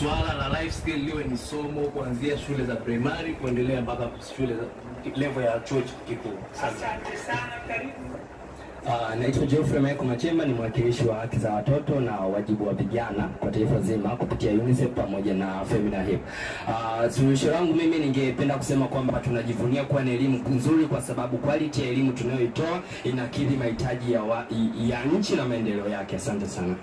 swala la life skill liwe ni somo kuanzia shule za primary kuendelea mpaka shule za level ya chuo kikuu. Asante sana, karibu. Uh, naitwa Geoffrey Michael Machemba ni mwakilishi wa haki za watoto na wajibu wa vijana kwa taifa zima kupitia UNICEF pamoja na Femina Hip. Uh, suluhisho langu mimi ningependa kusema kwamba tunajivunia kuwa na elimu nzuri kwa sababu quality ya elimu tunayoitoa inakidhi mahitaji ya, wa, ya nchi na maendeleo yake. Asante sana.